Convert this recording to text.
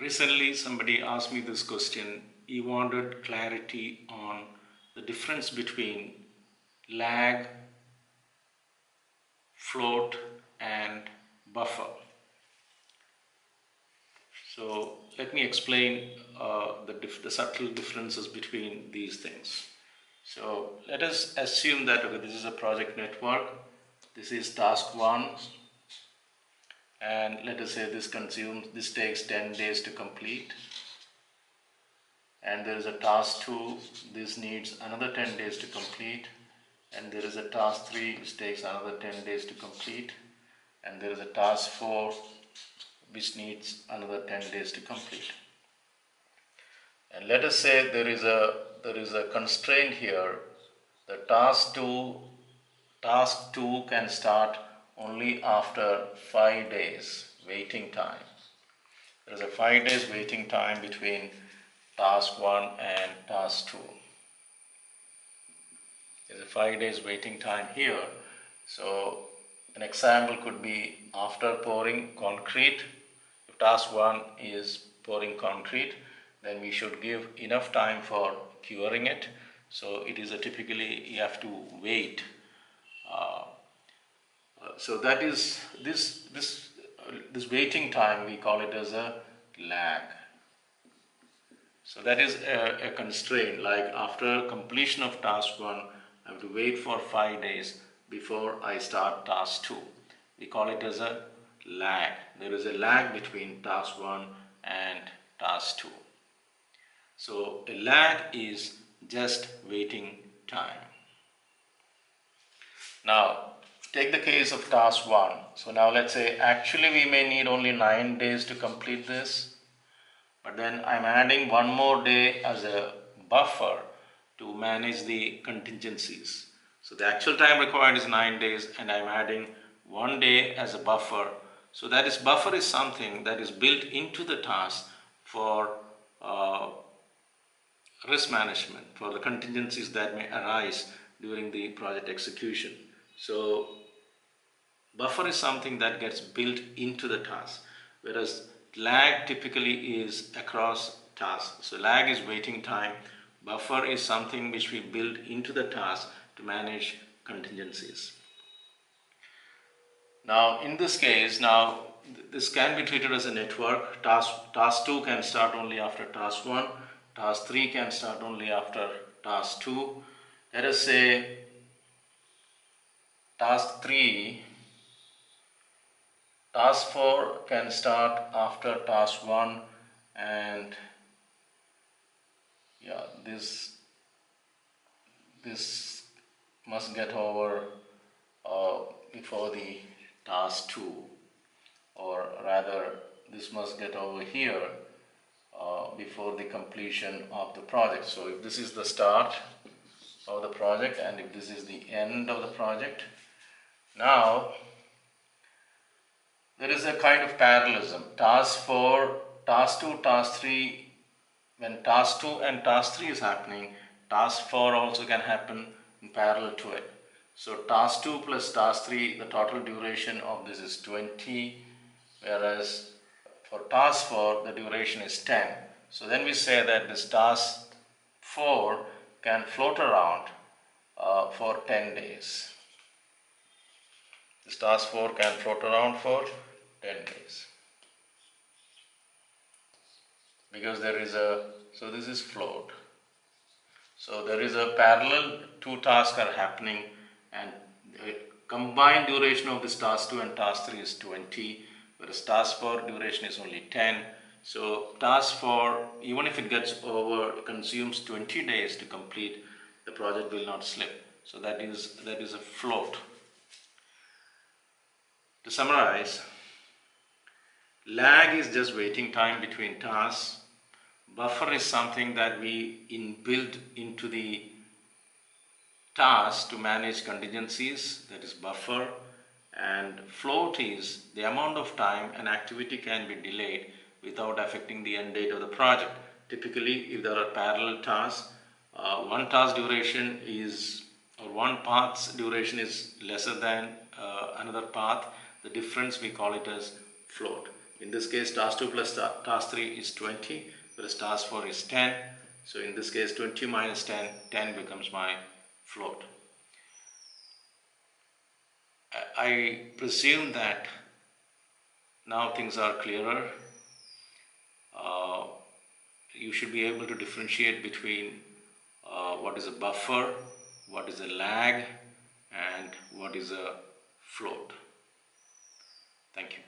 Recently, somebody asked me this question. He wanted clarity on the difference between lag, float, and buffer. So let me explain uh, the, the subtle differences between these things. So let us assume that okay, this is a project network. This is task one, and let us say this consumes this takes 10 days to complete. And there is a task 2 this needs another 10 days to complete. And there is a task 3 which takes another 10 days to complete. And there is a task 4 which needs another 10 days to complete. And let us say there is a there is a constraint here. The task 2 task 2 can start only after five days waiting time. There is a five days waiting time between task one and task two. There's a five days waiting time here. So an example could be after pouring concrete. If task one is pouring concrete, then we should give enough time for curing it. So it is a typically you have to wait so that is this this uh, this waiting time we call it as a lag. So that is a, a, constraint. Like after completion of task one, I have to wait for five days before I start task two. We call it as a lag. There is a lag between task one and task two. So a lag is just waiting time. Now take the case of task 1. So now let's say actually we may need only 9 days to complete this. But then I'm adding one more day as a buffer to manage the contingencies. So the actual time required is 9 days and I'm adding one day as a buffer. So that is buffer is something that is built into the task for uh, risk management, for the contingencies that may arise during the project execution. So buffer is something that gets built into the task, whereas lag typically is across tasks. So lag is waiting time. Buffer is something which we build into the task to manage contingencies. Now in this case, now this can be treated as a network. Task, task 2 can start only after task 1. Task 3 can start only after task 2. Let us say task 3 task 4 can start after task 1 and yeah this this must get over uh, before the task 2 or rather this must get over here uh, before the completion of the project. So if this is the start of the project and if this is the end of the project now, there is a kind of parallelism. Task 4, task 2, task 3, when task 2 and task 3 is happening, task 4 also can happen in parallel to it. So task 2 plus task 3, the total duration of this is 20, whereas for task 4, the duration is 10. So then we say that this task 4 can float around uh, for 10 days. Task 4 can float around for 10 days. Because there is a, so this is float. So there is a parallel, two tasks are happening and the combined duration of this task 2 and task 3 is 20, whereas task 4 duration is only 10. So task 4, even if it gets over, consumes 20 days to complete, the project will not slip. So that is, that is a float. To summarize, lag is just waiting time between tasks. Buffer is something that we inbuild into the task to manage contingencies, that is buffer. And float is the amount of time an activity can be delayed without affecting the end date of the project. Typically, if there are parallel tasks, uh, one task duration is, or one path's duration is lesser than uh, another path, the difference we call it as float. in this case task 2 plus task 3 is 20 whereas task 4 is 10 so in this case 20 minus 10 10 becomes my float. I- presume that now things are clearer. Uh, you should be able to differentiate between uh, what is a buffer what is a lag and what is a float thank you